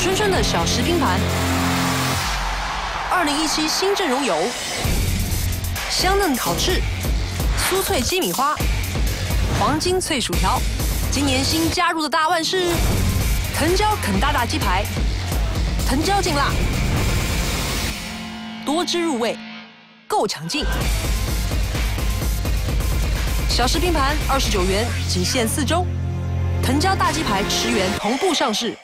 春春的小食拼盘，二零一七新阵容有香嫩烤翅、酥脆鸡米花、黄金脆薯条。今年新加入的大腕是藤椒肯大大鸡排，藤椒劲辣，多汁入味，够强劲。小食拼盘二十九元，仅限四周。藤椒大鸡排十元，同步上市。